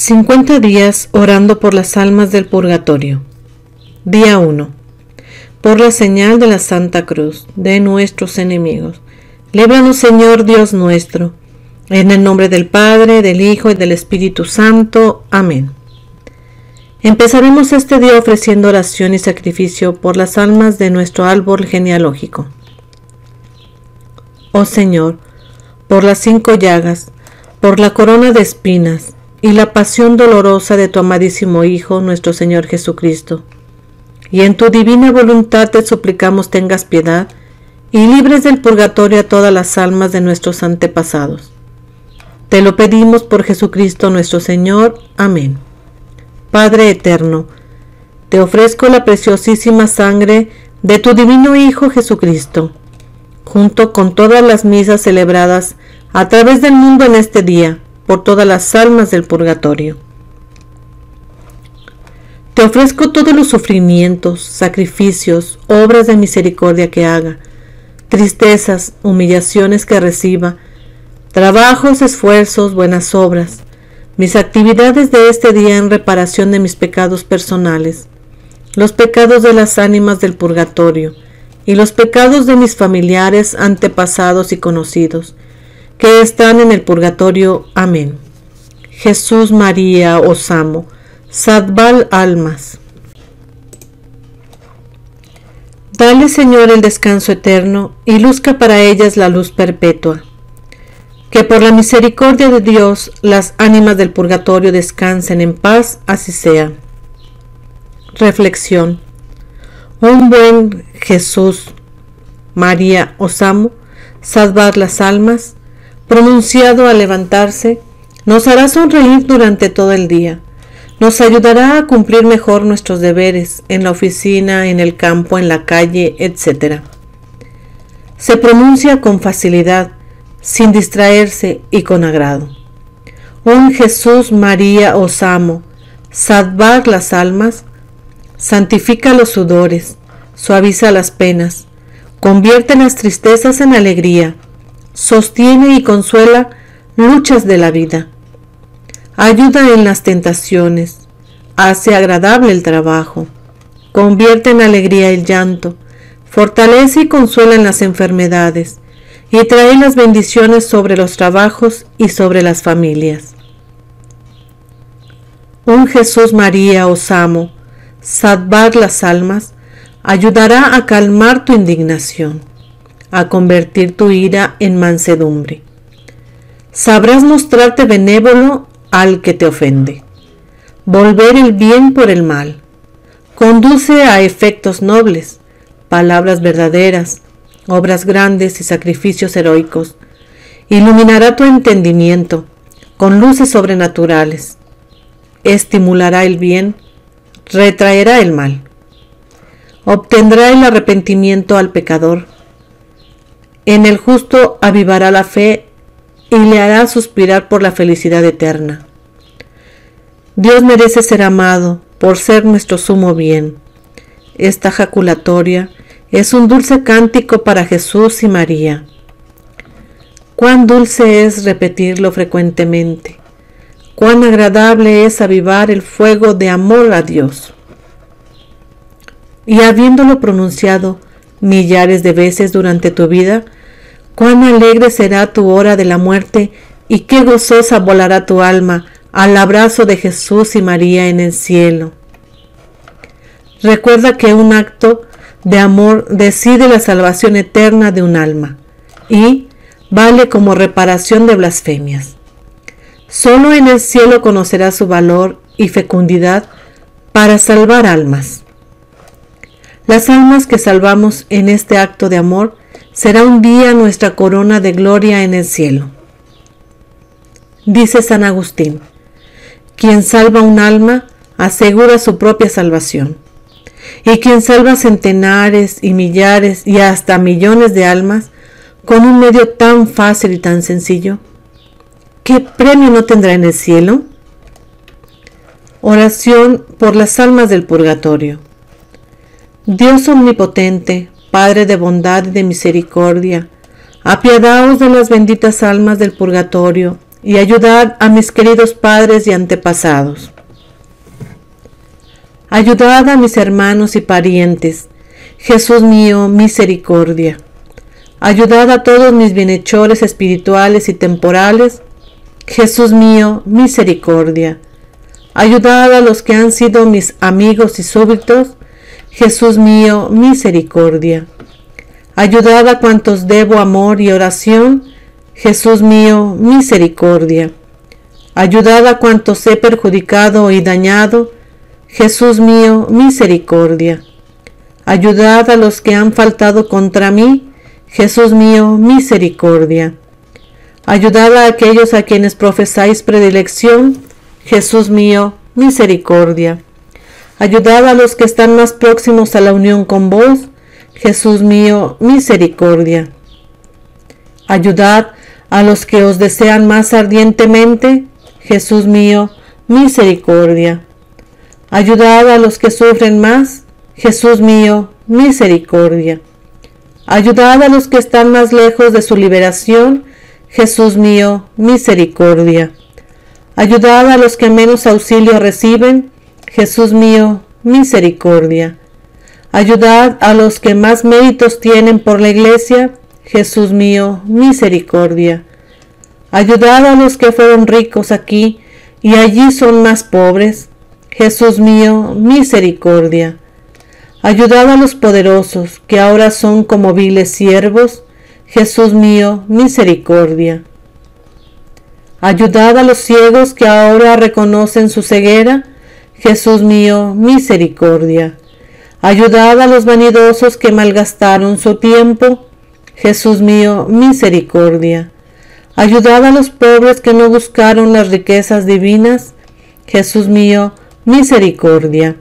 50 días orando por las almas del purgatorio. Día 1. Por la señal de la Santa Cruz de nuestros enemigos. Líbranos, Señor Dios nuestro. En el nombre del Padre, del Hijo y del Espíritu Santo. Amén. Empezaremos este día ofreciendo oración y sacrificio por las almas de nuestro árbol genealógico. Oh Señor, por las cinco llagas, por la corona de espinas, y la pasión dolorosa de tu amadísimo Hijo, nuestro Señor Jesucristo. Y en tu divina voluntad te suplicamos tengas piedad y libres del purgatorio a todas las almas de nuestros antepasados. Te lo pedimos por Jesucristo nuestro Señor. Amén. Padre eterno, te ofrezco la preciosísima sangre de tu divino Hijo Jesucristo, junto con todas las misas celebradas a través del mundo en este día por todas las almas del purgatorio. Te ofrezco todos los sufrimientos, sacrificios, obras de misericordia que haga, tristezas, humillaciones que reciba, trabajos, esfuerzos, buenas obras, mis actividades de este día en reparación de mis pecados personales, los pecados de las ánimas del purgatorio y los pecados de mis familiares, antepasados y conocidos, que están en el purgatorio. Amén. Jesús María os amo. Sadval almas. Dale, Señor, el descanso eterno y luzca para ellas la luz perpetua. Que por la misericordia de Dios las ánimas del purgatorio descansen en paz, así sea. Reflexión. Un buen Jesús, María, os amo, salvar las almas, pronunciado al levantarse, nos hará sonreír durante todo el día. Nos ayudará a cumplir mejor nuestros deberes en la oficina, en el campo, en la calle, etc. Se pronuncia con facilidad, sin distraerse y con agrado. Un Jesús María os amo, salvar las almas, santifica los sudores, suaviza las penas, convierte las tristezas en alegría, sostiene y consuela luchas de la vida. Ayuda en las tentaciones, hace agradable el trabajo, convierte en alegría el llanto, fortalece y consuela en las enfermedades, y trae las bendiciones sobre los trabajos y sobre las familias. Un Jesús María os amo, salvar las almas, ayudará a calmar tu indignación a convertir tu ira en mansedumbre. Sabrás mostrarte benévolo al que te ofende, volver el bien por el mal. Conduce a efectos nobles, palabras verdaderas, obras grandes y sacrificios heroicos. Iluminará tu entendimiento con luces sobrenaturales. Estimulará el bien, retraerá el mal. Obtendrá el arrepentimiento al pecador en el justo avivará la fe y le hará suspirar por la felicidad eterna. Dios merece ser amado por ser nuestro sumo bien. Esta jaculatoria es un dulce cántico para Jesús y María. Cuán dulce es repetirlo frecuentemente. Cuán agradable es avivar el fuego de amor a Dios. Y habiéndolo pronunciado millares de veces durante tu vida, Cuán alegre será tu hora de la muerte y qué gozosa volará tu alma al abrazo de Jesús y María en el cielo. Recuerda que un acto de amor decide la salvación eterna de un alma y vale como reparación de blasfemias. Solo en el cielo conocerá su valor y fecundidad para salvar almas. Las almas que salvamos en este acto de amor será un día nuestra corona de gloria en el cielo. Dice San Agustín, quien salva un alma asegura su propia salvación, y quien salva centenares y millares y hasta millones de almas con un medio tan fácil y tan sencillo, ¿qué premio no tendrá en el cielo? Oración por las almas del purgatorio. Dios omnipotente, Padre de bondad y de misericordia, apiadaos de las benditas almas del purgatorio y ayudad a mis queridos padres y antepasados. Ayudad a mis hermanos y parientes. Jesús mío, misericordia. Ayudad a todos mis bienhechores espirituales y temporales. Jesús mío, misericordia. Ayudad a los que han sido mis amigos y súbditos. Jesús mío, misericordia. Ayudad a cuantos debo amor y oración. Jesús mío, misericordia. Ayudad a cuantos he perjudicado y dañado. Jesús mío, misericordia. Ayudad a los que han faltado contra mí. Jesús mío, misericordia. Ayudad a aquellos a quienes profesáis predilección. Jesús mío, misericordia. Ayudad a los que están más próximos a la unión con vos. Jesús mío, misericordia. Ayudad a los que os desean más ardientemente. Jesús mío, misericordia. Ayudad a los que sufren más. Jesús mío, misericordia. Ayudad a los que están más lejos de su liberación. Jesús mío, misericordia. Ayudad a los que menos auxilio reciben. Jesús mío, misericordia. Ayudad a los que más méritos tienen por la iglesia. Jesús mío, misericordia. Ayudad a los que fueron ricos aquí y allí son más pobres. Jesús mío, misericordia. Ayudad a los poderosos, que ahora son como viles siervos. Jesús mío, misericordia. Ayudad a los ciegos que ahora reconocen su ceguera. Jesús mío, misericordia. Ayudad a los vanidosos que malgastaron su tiempo. Jesús mío, misericordia. Ayudad a los pobres que no buscaron las riquezas divinas. Jesús mío, misericordia.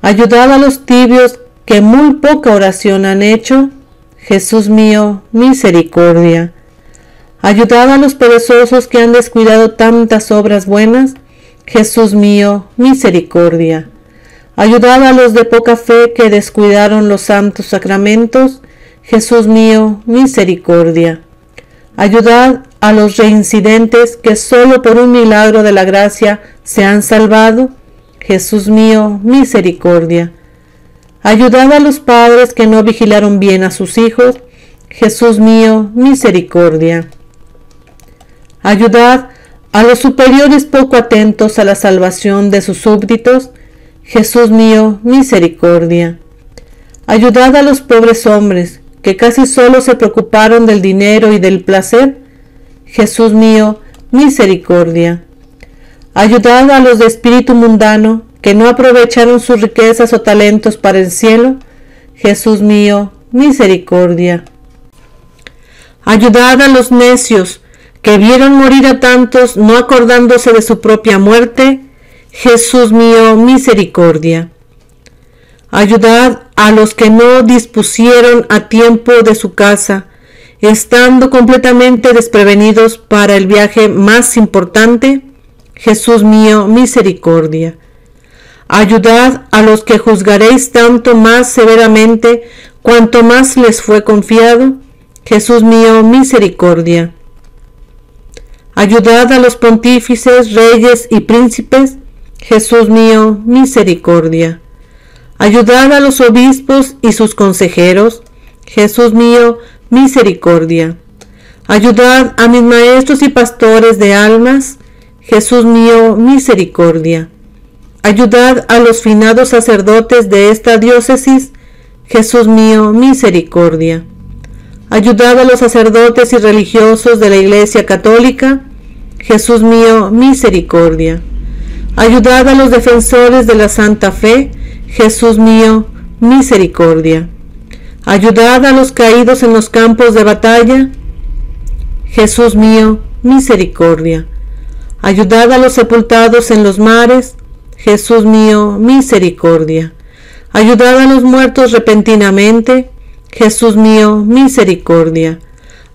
Ayudad a los tibios que muy poca oración han hecho. Jesús mío, misericordia. Ayudad a los perezosos que han descuidado tantas obras buenas. Jesús mío, misericordia. Ayudad a los de poca fe que descuidaron los santos sacramentos. Jesús mío, misericordia. Ayudad a los reincidentes que solo por un milagro de la gracia se han salvado. Jesús mío, misericordia. Ayudad a los padres que no vigilaron bien a sus hijos. Jesús mío, misericordia. Ayudad a los superiores poco atentos a la salvación de sus súbditos. Jesús mío, misericordia. Ayudad a los pobres hombres que casi solo se preocuparon del dinero y del placer. Jesús mío, misericordia. Ayudad a los de espíritu mundano que no aprovecharon sus riquezas o talentos para el cielo. Jesús mío, misericordia. Ayudad a los necios que vieron morir a tantos no acordándose de su propia muerte. Jesús mío, misericordia. Ayudad a los que no dispusieron a tiempo de su casa, estando completamente desprevenidos para el viaje más importante. Jesús mío, misericordia. Ayudad a los que juzgaréis tanto más severamente cuanto más les fue confiado. Jesús mío, misericordia. Ayudad a los pontífices, reyes y príncipes. Jesús mío, misericordia. Ayudad a los obispos y sus consejeros. Jesús mío, misericordia. Ayudad a mis maestros y pastores de almas. Jesús mío, misericordia. Ayudad a los finados sacerdotes de esta diócesis. Jesús mío, misericordia. Ayudad a los sacerdotes y religiosos de la Iglesia Católica. Jesús mío, misericordia. Ayudad a los defensores de la Santa Fe. Jesús mío, misericordia. Ayudad a los caídos en los campos de batalla. Jesús mío, misericordia. Ayudad a los sepultados en los mares. Jesús mío, misericordia. Ayudad a los muertos repentinamente. Jesús mío, misericordia.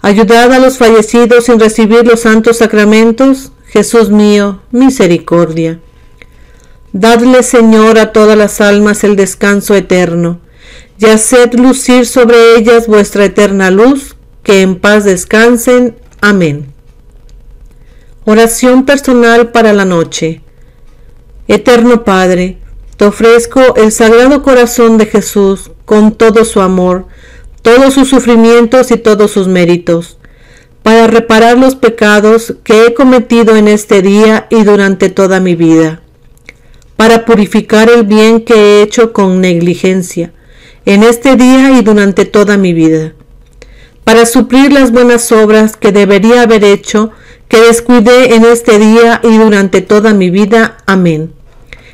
Ayudad a los fallecidos sin recibir los santos sacramentos. Jesús mío, misericordia. Dadle, Señor, a todas las almas el descanso eterno, y haced lucir sobre ellas vuestra eterna luz, que en paz descansen. Amén. Oración personal para la noche. Eterno Padre, te ofrezco el Sagrado Corazón de Jesús con todo su amor, todos sus sufrimientos y todos sus méritos, para reparar los pecados que he cometido en este día y durante toda mi vida, para purificar el bien que he hecho con negligencia en este día y durante toda mi vida, para suplir las buenas obras que debería haber hecho que descuidé en este día y durante toda mi vida. Amén.